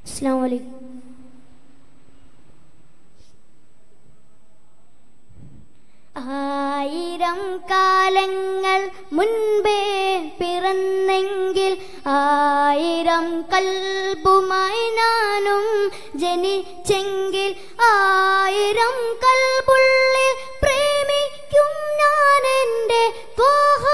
അസ്സാം വലൈക്കും ആയിരം കാലങ്ങൾ മുൻപേ പിറന്നെങ്കിൽ ആയിരം കൽബുമായി നാനും ജനിച്ചെങ്കിൽ ആയിരം കൽബുള്ളിൽ പ്രേമിക്കും ഞാൻ എന്റെ ത്വാഹ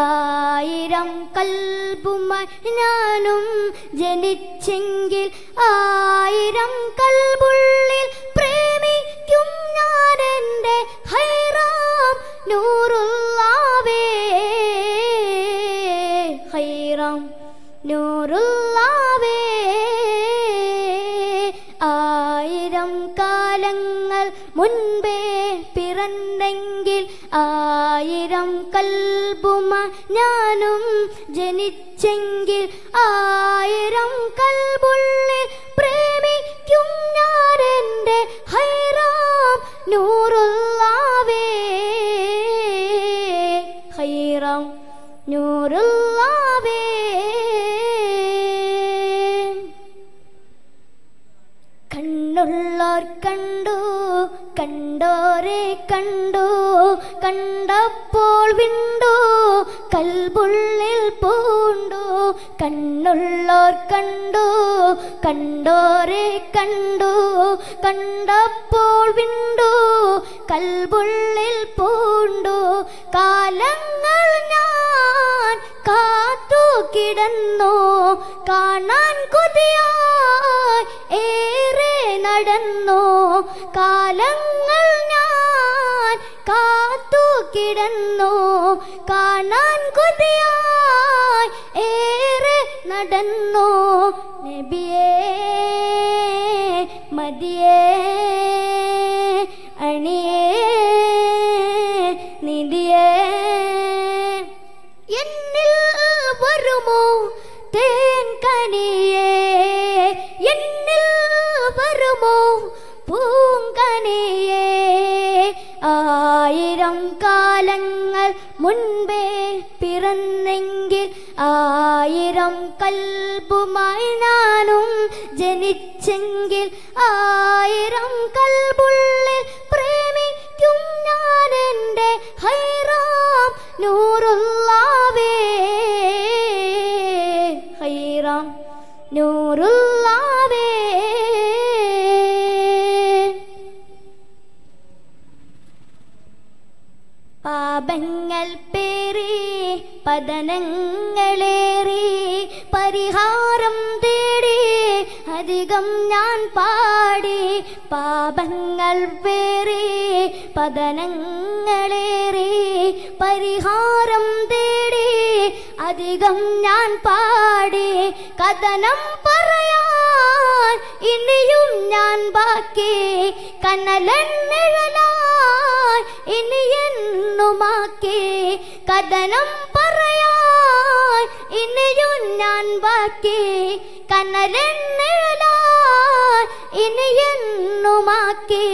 ആയിരം കൽബുമായി ഞാനും ജനിച്ചെങ്കിൽ ആയിരം കൽബുള്ളിൽ കാലങ്ങൾ മുൻപേ പിറന്നെങ്കിൽ ആയിരം കൽബുമ ഞാനും ജനിച്ചെങ്കിൽ ആയിരം കൽബുള്ളിൽ കണ്ണുള്ളോർ കണ്ടു കണ്ടോരെ കണ്ടു കണ്ടപ്പോൾ വിണ്ടു കൽബുള്ളിൽ പൂണ്ടു കണ്ണുള്ളോർ കണ്ടു കണ്ടോരെ കണ്ടു കണ്ടപ്പോൾ വിണ്ടു കൽബുള്ളിൽ പൂണ്ടു. കാലങ്ങൾ ഞാൻ കാത്തു കിടന്നു കാണാൻ കൊതിയാ നടന്നു കാലങ്ങൾ ഞാൻ കാത്തു കിടന്നു. കാണാൻ കൊതിയായി ഏറെ നടന്നു. നബിയേ മതിയേ അണിയേ നിധിയേ. എന്നിൽ വരുമോ തേൻ കനിയേ പിറന്നെങ്കിൽ ആയിരം കൽബുമായി നാനും ജനിച്ചെങ്കിൽ ആയിരം കൽബുള്ളിൽ പ്രേമിക്കും പാപങ്ങൾ പേറി പതനങ്ങളേറി പരിഹാരം തേടി അധികം ഞാൻ പാടി പാപങ്ങൾ പേറി പതനങ്ങളേറി പരിഹാരം തേടി അധികം ഞാൻ പാടി കഥനം പറയാൻ ഇനിയും ഞാൻ ബാക്കി കനലൻ നിഴലായി ഇനി എന്നുമാക്കി കഥനം പറയാൻ ഇനിയും ഞാൻ ബാക്കി. കനലൻ നിഴലായി ഇനി എന്നുമാക്കി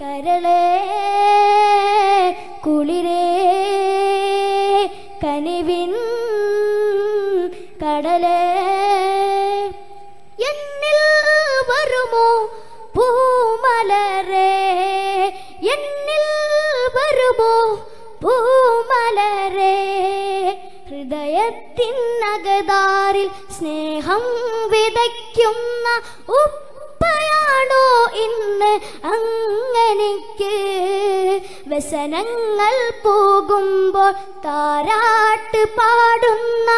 കരളേ കുളിരേ കനിവിൻ ഉപ്പയാണോ ഇന്ന് അങ്ങനെക്ക്? വ്യസനങ്ങൾ പോകുമ്പോൾ താരാട്ട് പാടുന്ന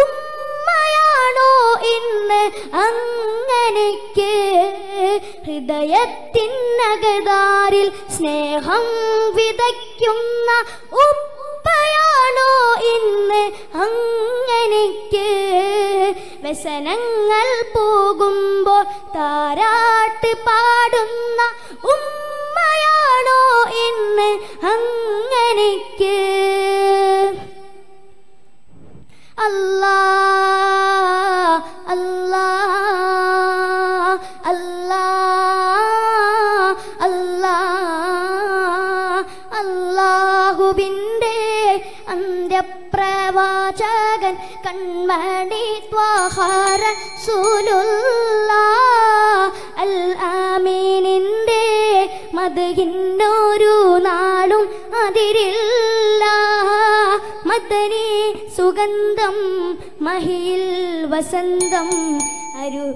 ഉമ്മയാണോ ഇന്ന് ഹൃദയത്തിൻ ഹൃദയത്തിനകതാരിൽ സ്നേഹം വിതയ്ക്കുന്ന ഉപ്പയാണോ വ്യസനങ്ങൾ പോകുമ്പോൾ താരാട്ട് പാടുന്ന ഉമ്മയാണോ എന്ന് അങ്ങനെക്ക്. അല്ലാ അല്ലാ അല്ലാ അല്ലാ അല്ലാഹുവിന്റെ അന്ത്യപ്ര കൺമണി ത്വാഹാര സുലുള്ള അൽ ആമീനിന്റെ മതഹിന്നൊരു നാളും അതിരില്ല. മദനി സുഗന്ധം മഹിയിൽ വസന്തം അരു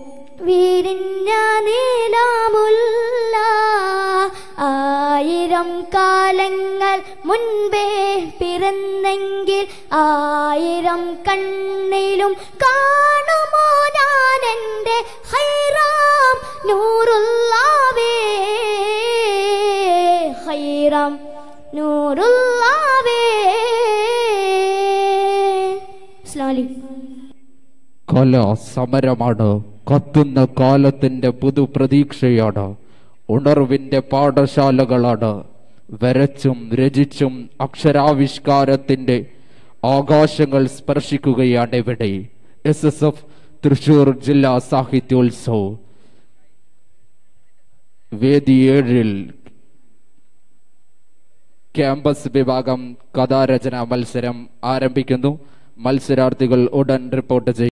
വീരിഞ്ഞ നീലാമുല്ല. ആയിരം കാലങ്ങൾ മുൻപേ പിറന്നെങ്കിൽ ആയിരം കണ്ണിലും കാണുമോ ഞാൻ എന്റെ ഹൈറാം നൂറുല്ലാവേ? ഹൈറാം നൂറുല്ലാവേ? സ്ലാലി കല സമരമാണ് കത്തുന്ന കാലത്തിന്റെ പുതു പ്രതീക്ഷയാണ് ഉണർവിന്റെ പാഠശാലകളാണ്. വരച്ചും രചിച്ചും അക്ഷരാവിഷ്കാരത്തിന്റെ ആകാശങ്ങൾ സ്പർശിക്കുകയാണ് ഇവിടെ. എസ് എസ് എഫ് തൃശൂർ ജില്ലാ സാഹിത്യോത്സവ്. വേദി ഏഴിൽ ക്യാമ്പസ് വിഭാഗം കഥാരചന മത്സരം ആരംഭിക്കുന്നു. മത്സരാർത്ഥികൾ ഉടൻ റിപ്പോർട്ട് ചെയ്യും.